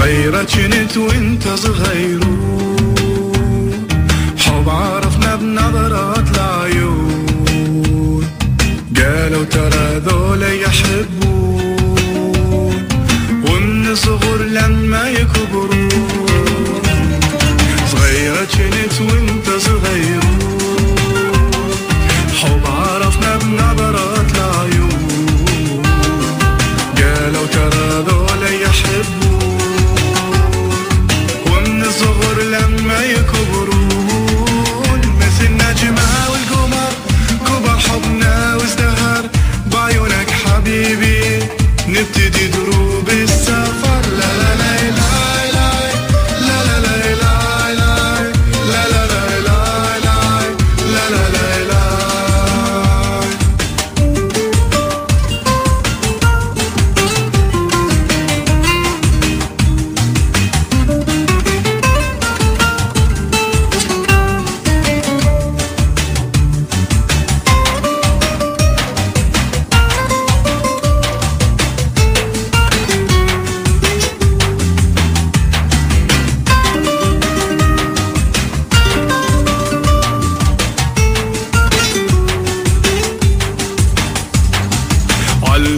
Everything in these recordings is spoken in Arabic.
صغيرة كنت وانت صغير. حب عرفنا بنظرات العيون قالوا ترى ذولا يحبون. ومن صغر لما يكبرون.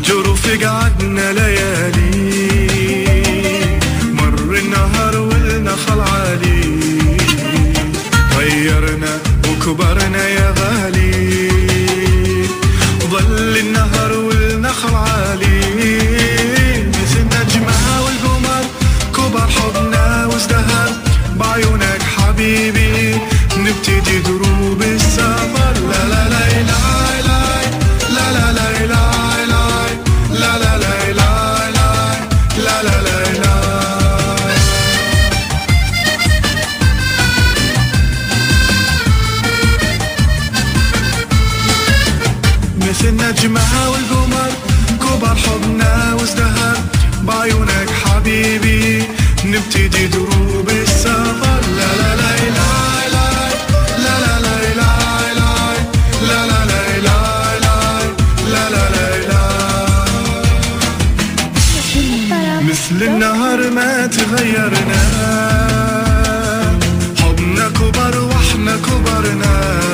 عالجرف قعدنا ليالي. مر النهر والنخل عالي غيرنا وكبرنا يا غالي. ظل النهر والنخل عالي مثل النجمة والقمر كبر حبنا وازدهر. بعيونك حبيبي جمعها والقمر كبر حبنا وازدهر. بعيونك حبيبي نبتدي دروب السفر. لا لا لا مثل النهار ما تغيرنا. حبنا كبر وإحنا كبرنا.